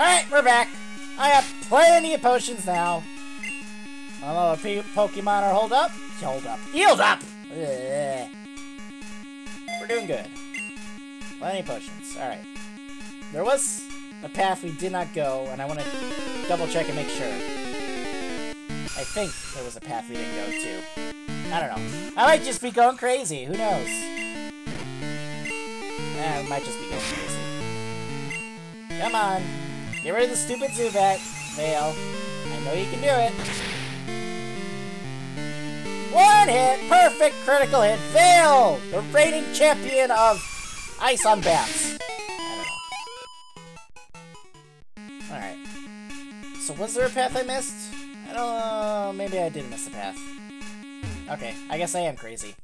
Alright, we're back. I have plenty of potions now. Although the Pokemon are hold up. Hold up. Healed up! Ugh. We're doing good. Plenty of potions. Alright. There was a path we did not go, and I want to double check and make sure. I think there was a path we didn't go to. I don't know. I might just be going crazy. Who knows? Eh, I might just be going crazy. Come on. Get rid of the stupid Zubat, Veil. I know you can do it. One hit! Perfect critical hit! Veil! The reigning champion of Ice on Bats. Alright. So was there a path I missed? I don't know. Maybe I did miss a path. Okay, I guess I am crazy.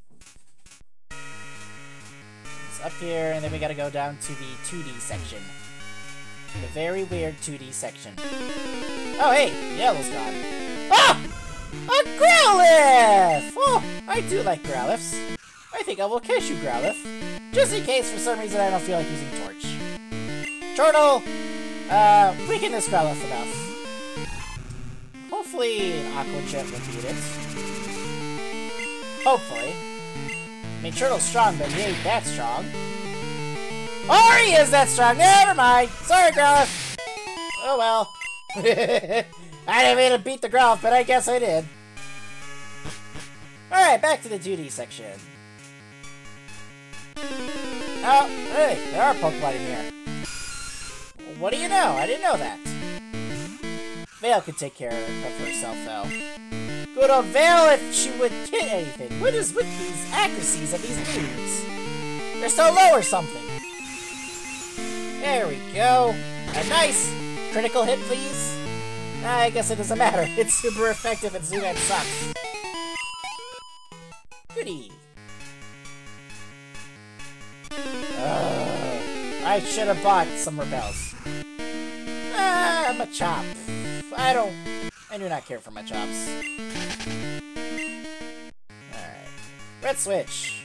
It's up here, and then we gotta go down to the 2D section. The very weird 2D section. Oh, hey! Yellow's gone. Ah! A Growlithe! Oh, I do like Growlithes. I think I will catch you, Growlithe. Just in case for some reason I don't feel like using Torch. Turtle! Uh, weaken this Growlithe enough. Hopefully an Aqua Jet will beat it. Hopefully. I mean, Turtle's strong, but he ain't that strong. Or he is that strong! Never mind! Sorry, Growlithe! Oh well. I didn't mean to beat the Growlithe, but I guess I did. Alright, back to the 2D section. Oh, hey, there are Pokemon in here. What do you know? I didn't know that. Veil could take care of herself, though. Good old Veil if she would hit anything. What is with these accuracies of these moves? They're so low or something. There we go. A nice critical hit, please. I guess it doesn't matter. It's super effective and Zubat sucks. Goody. Uh, I should have bought some repels. Ah, Machop. I don't... I do not care for Machops. Alright. Red switch.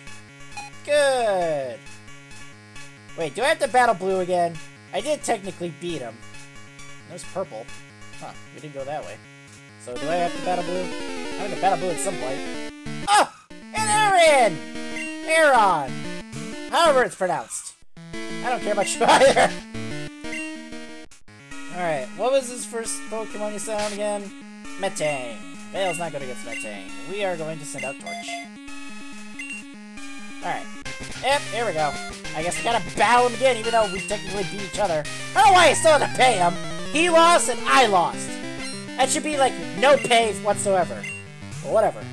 Good. Wait, do I have to battle blue again? I did technically beat him. There's purple. Huh, we didn't go that way. So do I have to battle blue? I'm to battle blue at some point. Ah! Oh! An Aaron! Aron! However it's pronounced. I don't care about you either. Alright, what was his first Pokemon you sound again? Metang. Veil's not going to get Metang. We are going to send out Torch. Alright. Yep, here we go. I guess we gotta battle him again, even though we technically beat each other. I don't know why I still have to pay him. He lost and I lost. That should be like no pay whatsoever. But whatever.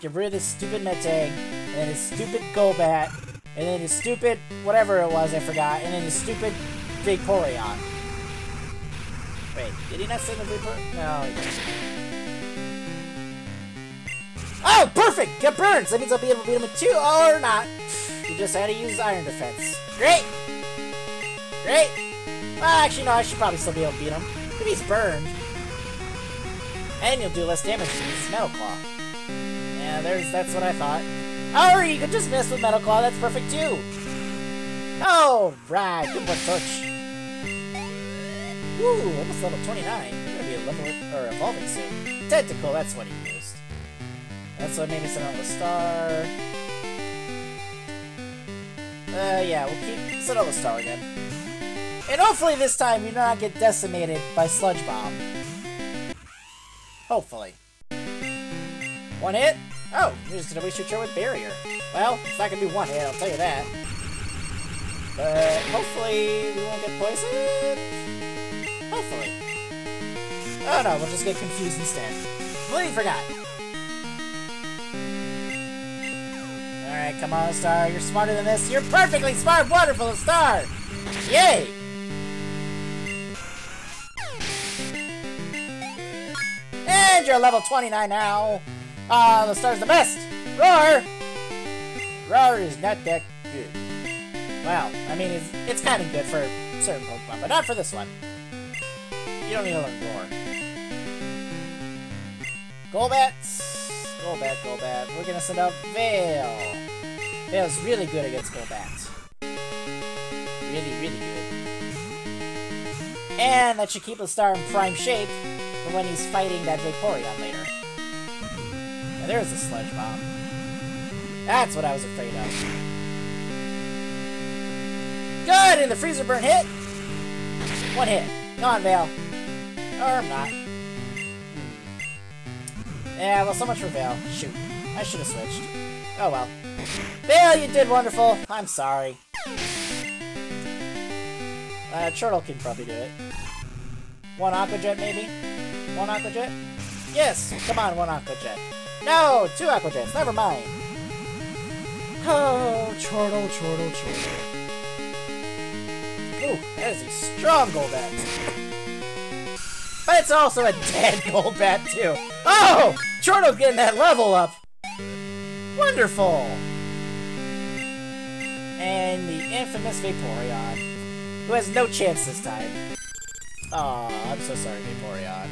Get rid of this stupid Metang, and then his stupid Golbat, and then his stupid whatever it was I forgot, and then his stupid Vaporeon. Wait, did he not send the Vapor? No, he didn't. Oh, perfect! Get burns! That means I'll be able to beat him with two, or not. You just had to use Iron Defense. Great! Great! Well, actually, no, I should probably still be able to beat him. If he's burned. And you'll do less damage to his Metal Claw. Yeah, there's, that's what I thought. Or you could just miss with Metal Claw, that's perfect too! Oh, right, good one, Torch. Ooh, almost level 29. You're gonna be a level, or evolving soon. Tentacle, that's what he. That's what made me send out the star. Uh, yeah, we'll keep send out the star again. And hopefully this time you do not get decimated by Sludge Bomb. Hopefully. One hit? Oh, you're just gonna waste your turn with Barrier. Well, it's not gonna be one hit, I'll tell you that. But hopefully we won't get poisoned? Hopefully. Oh no, we'll just get confused instead. Completely forgot. Come on, Star. You're smarter than this. You're perfectly smart, wonderful, Star! Yay! And you're level 29 now. Ah, uh, the star's the best. Roar! Roar is not that good. Well, I mean, it's, it's kind of good for certain Pokemon, but not for this one. You don't need to learn Roar. Golbats! Golbat, Golbat. We're gonna send out Veil. Veil's really good against Golbat. Really, really good. And that should keep the star in prime shape for when he's fighting that Vaporeon later. Now there's a Sludge Bomb. That's what I was afraid of. Good! And the Freezer Burn hit! One hit. Come on, Vale. Or not. Hmm. Yeah, well, so much for Vale. Shoot. I should have switched. Oh well. Vale, you did wonderful. I'm sorry. Uh, Chortle can probably do it. One Aqua Jet, maybe? One Aqua Jet? Yes! Come on, one Aqua Jet. No! Two Aqua Jets, never mind. Oh, Chortle, Chortle, Chortle. Ooh, that is a strong Golbat. But it's also a dead Golbat, too. Oh! Chortle getting that level up! Wonderful! And the infamous Vaporeon, who has no chance this time. Aw, I'm so sorry, Vaporeon.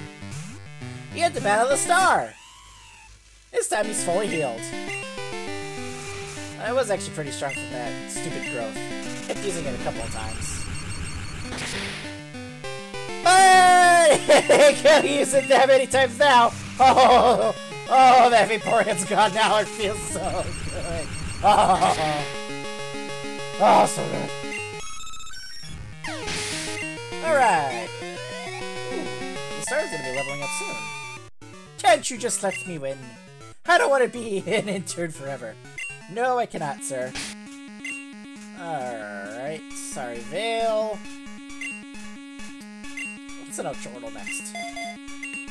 You had to battle of the star! This time he's fully healed. I was actually pretty strong from that stupid growth. Kept using it a couple of times. But can't use it that many times now! Oh, oh, that Vaporeon's gone now. It feels so good. Oh, oh so good. Alright. The star's gonna be leveling up soon. Can't you just let me win? I don't want to be an intern forever. No, I cannot, sir. Alright, sorry, Vale. What's an out next.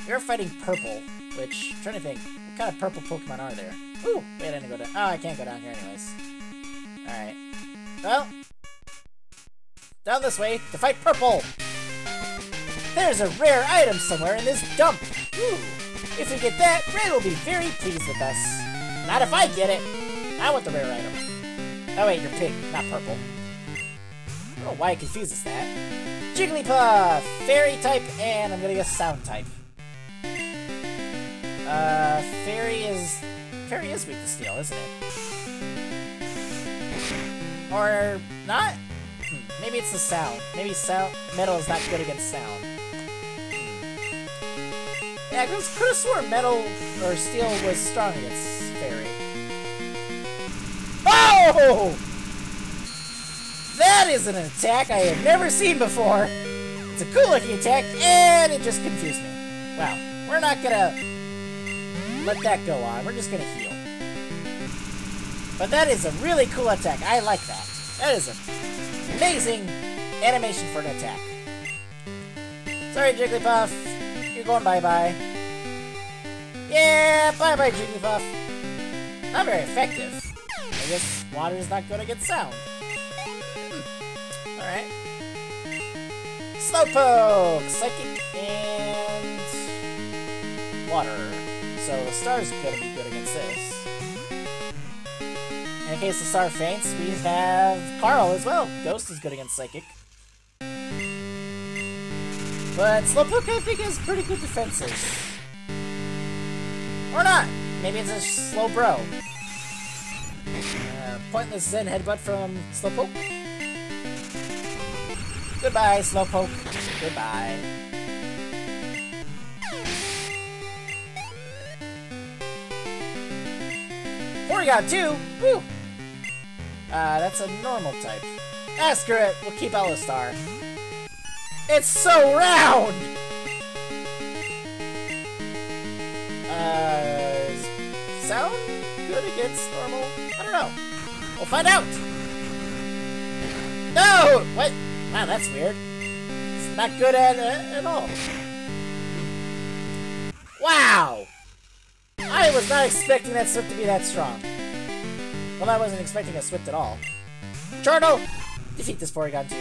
You're fighting Purple, which, I'm trying to think, what kind of purple Pokemon are there? Ooh, wait, I didn't go down. Oh, I can't go down here anyways. Alright. Well, down this way to fight Purple! There's a rare item somewhere in this dump! If we get that, Red will be very pleased with us. Not if I get it! I want the rare item. Oh wait, you're pink, not purple. I don't know why it confuses that. Jigglypuff! Fairy type, and I'm gonna guess sound type. Uh, Fairy is... Fairy is weak to steel, isn't it? Or not? Hmm, maybe it's the sound. Maybe sound metal is not good against sound. Hmm. Yeah, I could have sworn metal or steel was strong against Fairy. Oh! That is an attack I have never seen before. It's a cool looking attack, and it just confused me. Wow, we're not gonna let that go on. We're just gonna heal. But that is a really cool attack. I like that. That is an amazing animation for an attack. Sorry, Jigglypuff. You're going bye-bye. Yeah, bye-bye, Jigglypuff. Not very effective. I guess water is not to get sound. Hmm. Alright. Slowpoke! Psychic and... Water. So the star's gonna be good against this. In case the star faints, we have Carl as well. Ghost is good against Psychic. But Slowpoke, I think, has pretty good defenses. Or not! Maybe it's a Slowbro. Uh, pointless Zen headbutt from Slowpoke. Goodbye, Slowpoke. Goodbye. Porygon 2? Woo! Uh, that's a normal type. Ah, screw it. We'll keep Elistar. It's so round! Uh, sound good against normal? I don't know. We'll find out! No! What? Wow, that's weird. It's not good at, uh, at all. Wow! I was not expecting that Swift to be that strong. Well, I wasn't expecting a Swift at all. Chortle! Defeat this Porygon 2.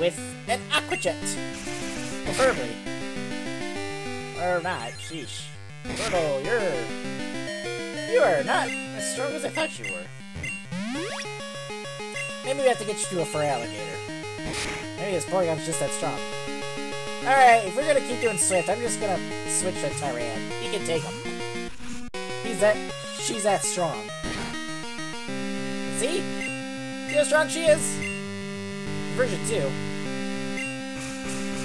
With an Aqua Jet. Preferably. Or not, sheesh. Chortle, you're... You are not as strong as I thought you were. Hmm. Maybe we have to get you to a Feraligatr. Maybe this Porygon's just that strong. Alright, if we're gonna keep doing Swift, I'm just gonna switch to Tyran. He can take him. He's that... She's that strong. See? See how strong she is? Version 2.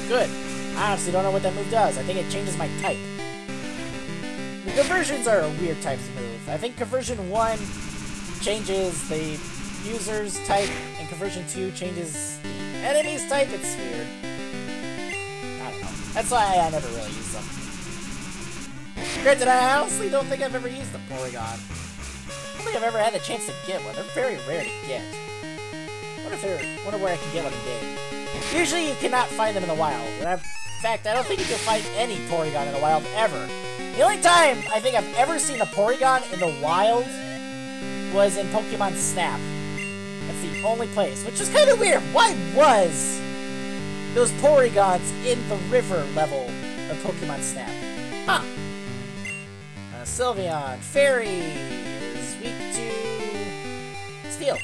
Good. I honestly don't know what that move does. I think it changes my type. The conversions are a weird type of move. I think conversion 1 changes the user's type, and conversion 2 changes the enemy's type. It's weird. I don't know. That's why I never really use them. Granted, I honestly don't think I've ever used the Porygon. Oh Don't think I've ever had the chance to get one. They're very rare to get. Wonder if they're, wonder where I can get one in game. Usually you cannot find them in the wild. in fact, I don't think you can find any Porygon in the wild ever. The only time I think I've ever seen a Porygon in the wild was in Pokemon Snap. That's the only place, which is kind of weird. Why was those Porygons in the river level of Pokemon Snap? Huh. Uh, Sylveon, Fairy to Steel.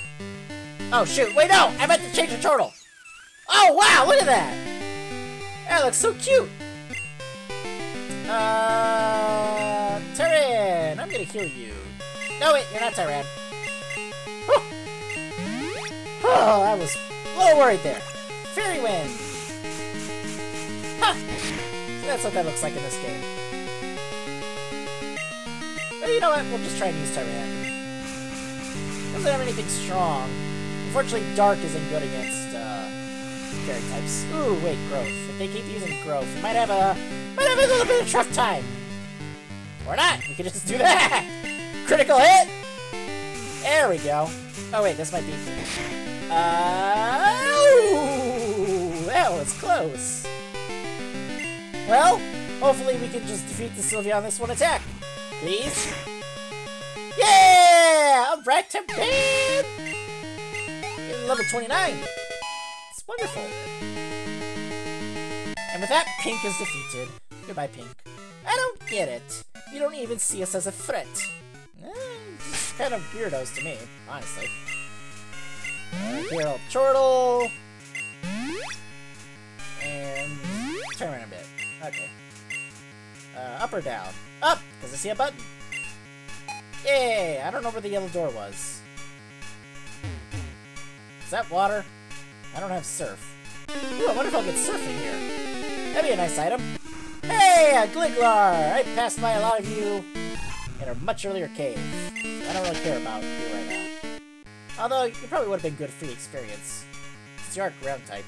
Oh shoot, wait no! I meant to change the turtle! Oh wow, look at that! That looks so cute! Uh, Tyran, I'm gonna heal you. No wait, you're not Tyran. Oh, oh I was a little worried there. Fairy Wind! Huh! That's what that looks like in this game. But you know what, we'll just try and use Tyran. Doesn't have anything strong. Unfortunately, Dark isn't good against uh, fairy types. Ooh, wait, Growth. If they keep using Growth, we might have a might have a little bit of tough time. Or not. We could just do that. Critical hit. There we go. Oh wait, this might be. Uh, ooh, that was close. Well, hopefully we can just defeat the Sylveon on this one attack. Please. Yeah! I'm right to bed! level 29. It's wonderful. And with that, Pink is defeated. Goodbye, Pink. I don't get it. You don't even see us as a threat. Eh, just kind of weirdos to me, honestly. Here, Chortle. And turn around a bit. Okay. Uh, up or down? Up, because I see a button. Yay! I don't know where the yellow door was. Is that water? I don't have surf. Ooh, I wonder if I'll get surfing here. That'd be a nice item. Hey, a Gligar! I passed by a lot of you in a much earlier cave. I don't really care about you right now. Although, you probably would have been good free experience. It's your ground type.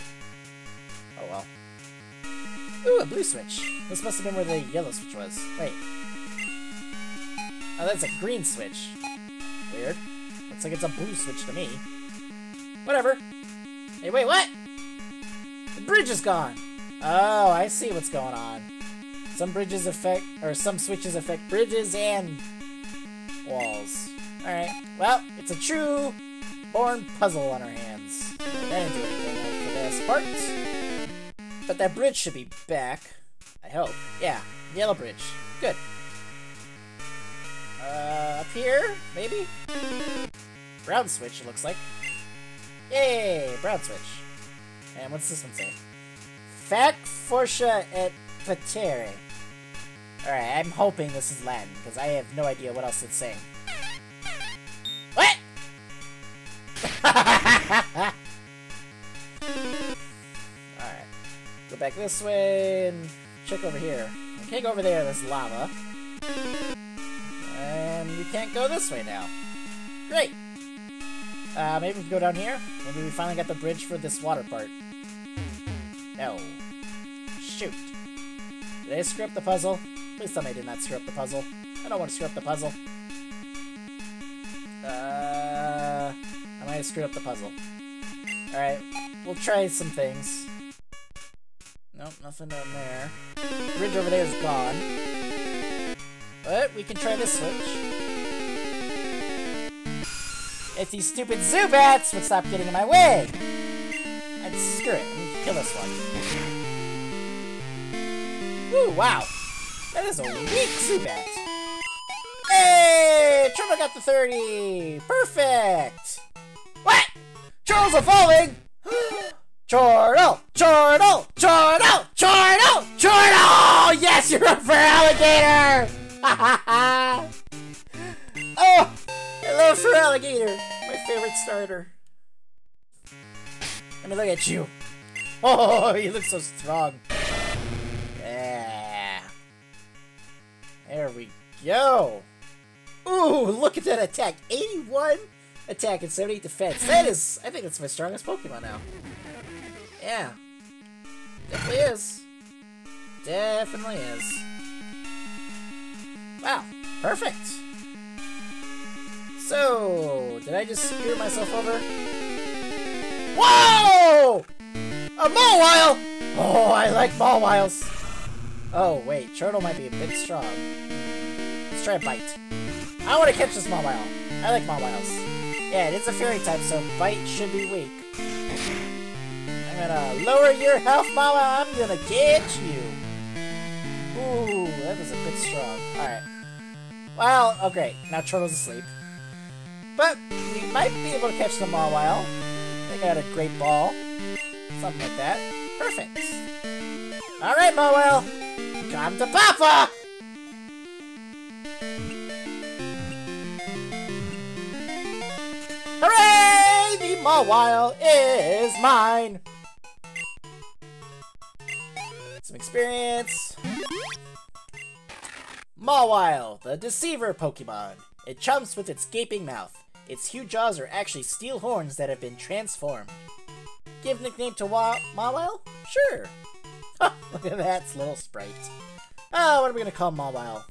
Oh well. Ooh, a blue switch. This must have been where the yellow switch was. Wait. Oh, that's a green switch. Weird. Looks like it's a blue switch to me. Whatever. Hey, wait, what? The bridge is gone. Oh, I see what's going on. Some bridges affect, or some switches affect bridges and walls. Alright, well, it's a true born puzzle on our hands. I didn't do anything for this part. But that bridge should be back. I hope. Yeah, yellow bridge. Good. Up here, maybe? Brown switch, it looks like. Yay! Brown switch. And what's this one say? Fac Fortia et Patere. Alright, I'm hoping this is Latin, because I have no idea what else it's saying. What? Alright. Go back this way and check over here. We can't go over there, there's lava. Can't go this way now. Great! Uh, maybe we can go down here? Maybe we finally got the bridge for this water part. No. Shoot. Did I screw up the puzzle? Please tell me I did not screw up the puzzle. I don't want to screw up the puzzle. Uh, I might have screwed up the puzzle. Alright, we'll try some things. Nope, nothing down there. Bridge over there is gone. But we can try this switch. If these stupid Zubats would stop getting in my way! I'd screw it. Let kill this one. Ooh, wow. That is a weak Zubat. Hey! Turtle got the 30! Perfect! What? Charles falling Chortle! Chortle! Chortle! Chortle! Chortle! Yes, you're up for alligator! oh! Hello, alligator! My favorite starter. Let me look at you. Oh, you look so strong. Yeah. There we go. Ooh, look at that attack. 81 attack and 78 defense. That is, I think that's my strongest Pokemon now. Yeah. Definitely is. Definitely is. Wow. Perfect. So, did I just screw myself over? Whoa! A Mawile! Oh, I like Mawiles. Oh, wait. Turtle might be a bit strong. Let's try a Bite. I want to catch this Mawile. I like Mawiles. Yeah, it is a fairy type, so Bite should be weak. I'm gonna lower your health, Mawile. I'm gonna get you. Ooh, that was a bit strong. Alright. Well, okay. Now Turtle's asleep. But we might be able to catch the Mawile. They got a great ball. Something like that. Perfect. Alright, Mawile. Come to Papa! Hooray! The Mawile is mine! Some experience. Mawile, the Deceiver Pokemon. It chumps with its gaping mouth. Its huge jaws are actually steel horns that have been transformed. Give nickname to Wa Mawile? Sure. look at that little sprite. Oh, what are we gonna call Mawile?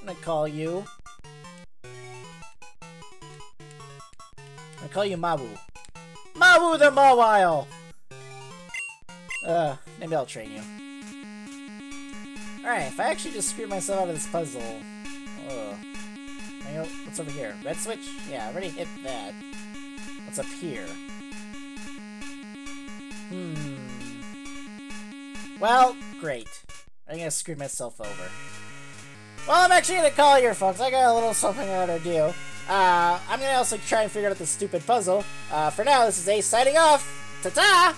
I'm gonna call you... I'm gonna call you Mawu. Mawu the Mawile! Uh, maybe I'll train you. Alright, if I actually just screwed myself out of this puzzle... Ugh. What's over here? Red switch? Yeah, I already hit that. What's up here? Hmm. Well, great. I think I screwed myself over. Well, I'm actually gonna call here, folks. I got a little something I gotta do. Uh, I'm gonna also try and figure out this stupid puzzle. Uh, for now, this is Ace signing off. Ta-ta!